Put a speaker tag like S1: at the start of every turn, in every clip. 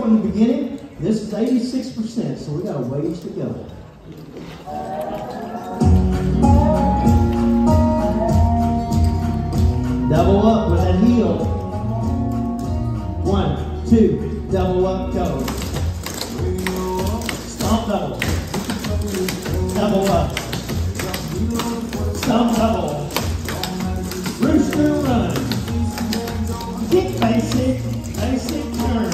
S1: from the beginning. This is 86%, so we got a ways to go. Double up with that heel. One, two, double up, go. Stomp double. Double up. Stomp double. Rooster run. Kick basic, basic turn.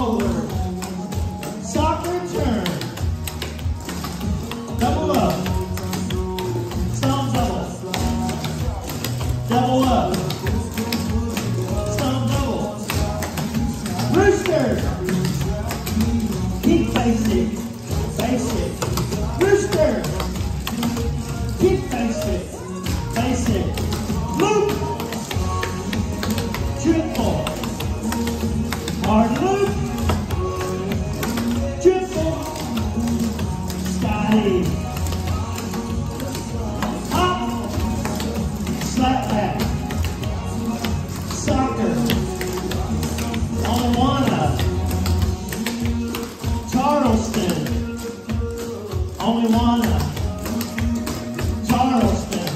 S1: forward. Soccer turn. Double up. Stomp double. Double up. Stomp double. Rooster. Keep facing. Face it. Rooster. Keep facing. Face it. Loop. Triple. knee. Hop. Slap. Soccer. Onwana. Charleston. Onwana. Charleston.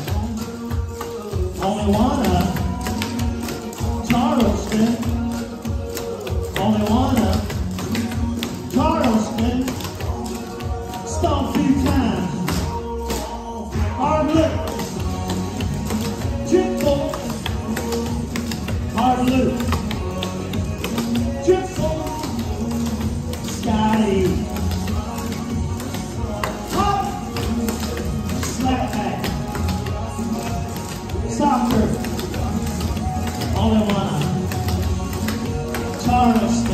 S1: Onwana. blue. Gentle sky. Slap. Soccer. All in one. Charleston.